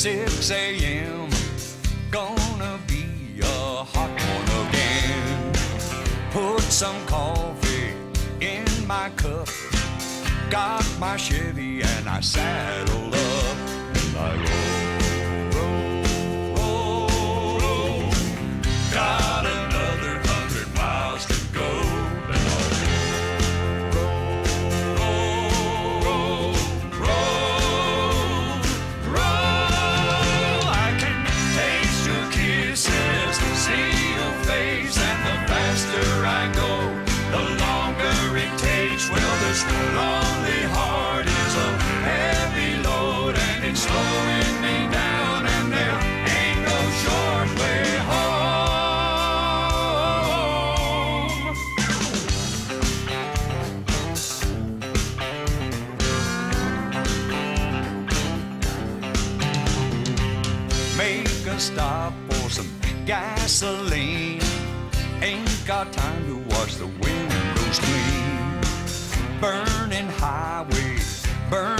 6 a.m. Gonna be a hot one again. Put some coffee in my cup. Got my Chevy and I saddled. make a stop for some gasoline. Ain't got time to wash the windows clean. Burning highway, burning.